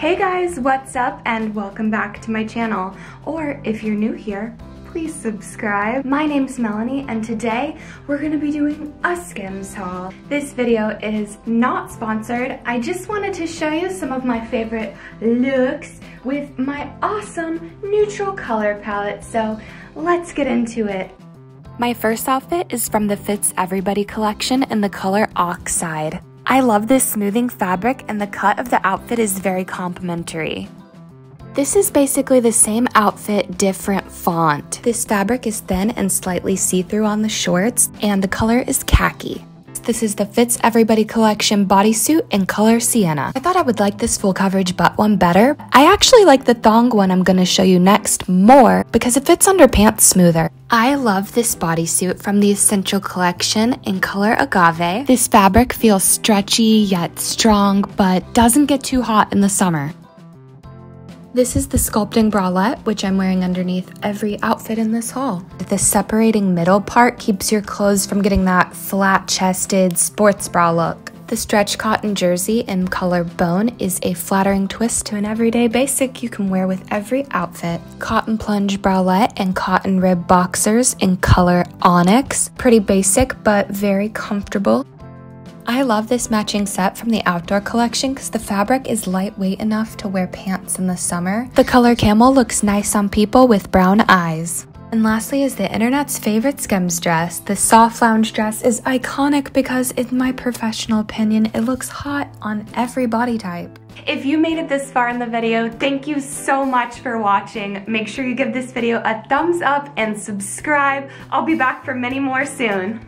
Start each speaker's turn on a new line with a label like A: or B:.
A: Hey guys, what's up and welcome back to my channel. Or if you're new here, please subscribe. My name's Melanie and today we're gonna be doing a Skims haul. This video is not sponsored. I just wanted to show you some of my favorite looks with my awesome neutral color palette. So let's get into it. My first outfit is from the Fits Everybody collection in the color Oxide. I love this smoothing fabric and the cut of the outfit is very complimentary. This is basically the same outfit, different font. This fabric is thin and slightly see-through on the shorts, and the color is khaki. This is the Fits Everybody collection bodysuit in color sienna. I thought I would like this full coverage butt one better. I actually like the thong one I'm gonna show you next more because it fits under pants smoother. I love this bodysuit from the Essential Collection in color agave. This fabric feels stretchy yet strong, but doesn't get too hot in the summer. This is the sculpting bralette, which I'm wearing underneath every outfit in this haul. The separating middle part keeps your clothes from getting that flat-chested sports bra look. The stretch cotton jersey in color bone is a flattering twist to an everyday basic you can wear with every outfit. Cotton plunge bralette and cotton rib boxers in color onyx. Pretty basic, but very comfortable. I love this matching set from the outdoor collection because the fabric is lightweight enough to wear pants in the summer. The color camel looks nice on people with brown eyes. And lastly is the internet's favorite Skims dress. The soft lounge dress is iconic because in my professional opinion, it looks hot on every body type. If you made it this far in the video, thank you so much for watching. Make sure you give this video a thumbs up and subscribe. I'll be back for many more soon.